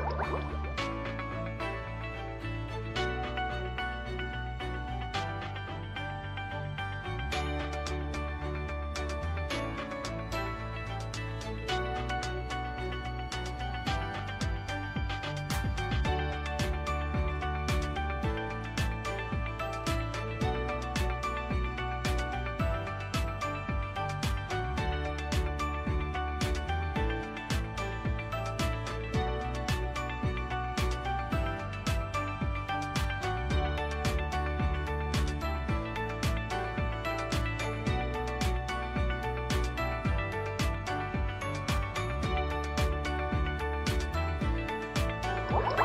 What?